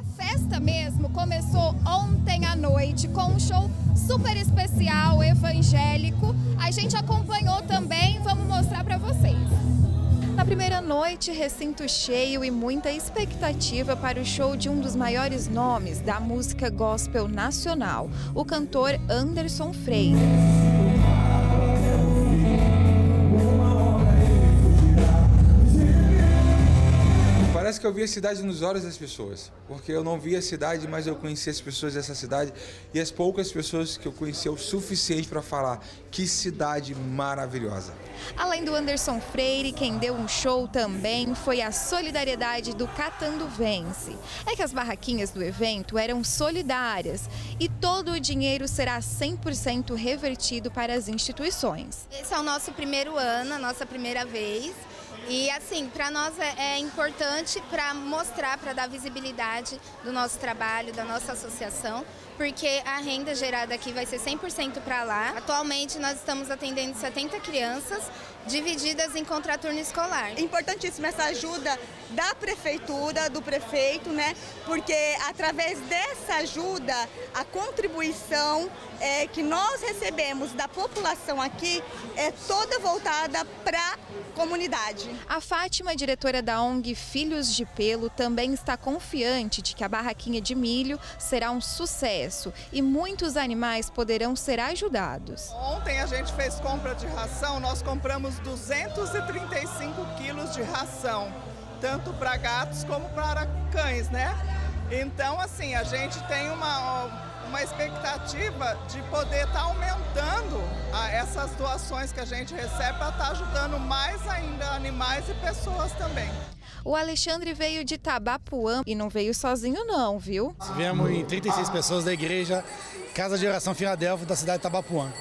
A festa mesmo começou ontem à noite com um show super especial, evangélico. A gente acompanhou também, vamos mostrar para vocês. Na primeira noite, recinto cheio e muita expectativa para o show de um dos maiores nomes da música gospel nacional, o cantor Anderson Freire. Vi a cidade nos olhos das pessoas, porque eu não vi a cidade, mas eu conheci as pessoas dessa cidade e as poucas pessoas que eu conheci é o suficiente para falar que cidade maravilhosa. Além do Anderson Freire, quem deu um show também foi a solidariedade do Catanduvense. É que as barraquinhas do evento eram solidárias e todo o dinheiro será 100% revertido para as instituições. Esse é o nosso primeiro ano, a nossa primeira vez. E assim, para nós é, é importante para mostrar, para dar visibilidade do nosso trabalho, da nossa associação, porque a renda gerada aqui vai ser 100% para lá. Atualmente nós estamos atendendo 70 crianças divididas em contraturno escolar. Importantíssima essa ajuda da prefeitura, do prefeito, né? Porque através dessa ajuda, a contribuição é, que nós recebemos da população aqui é toda voltada para a comunidade. A Fátima, diretora da ONG Filhos de Pelo, também está confiante de que a barraquinha de milho será um sucesso e muitos animais poderão ser ajudados. Ontem a gente fez compra de ração, nós compramos 235 quilos de ração, tanto para gatos como para cães, né? Então, assim, a gente tem uma, uma expectativa de poder estar tá aumentando essas doações que a gente recebe para estar tá ajudando mais ainda animais e pessoas também. O Alexandre veio de Tabapuã e não veio sozinho não, viu? Viemos em 36 pessoas da igreja Casa de Oração Filadélfia da cidade de Tabapuã.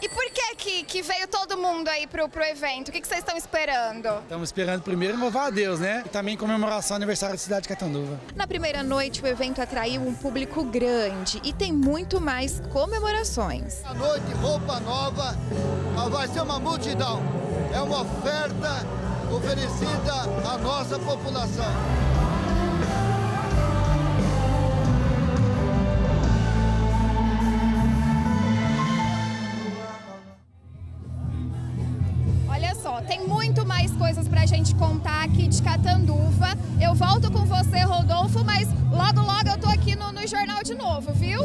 E por que, que, que veio todo mundo aí pro, pro evento? O que, que vocês estão esperando? Estamos esperando primeiro louvar a Deus, né? E também comemoração do aniversário da cidade de Catanduva. Na primeira noite, o evento atraiu um público grande e tem muito mais comemorações. A noite, roupa nova, vai ser uma multidão. É uma oferta oferecida à nossa população. tem muito mais coisas para a gente contar aqui de Catanduva. Eu volto com você, Rodolfo, mas logo, logo eu tô aqui no, no jornal de novo, viu?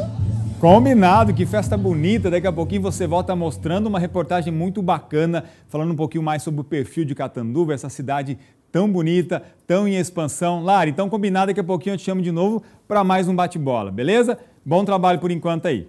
Combinado, que festa bonita. Daqui a pouquinho você volta mostrando uma reportagem muito bacana, falando um pouquinho mais sobre o perfil de Catanduva, essa cidade tão bonita, tão em expansão. Lara, então combinado, daqui a pouquinho eu te chamo de novo para mais um bate-bola, beleza? Bom trabalho por enquanto aí.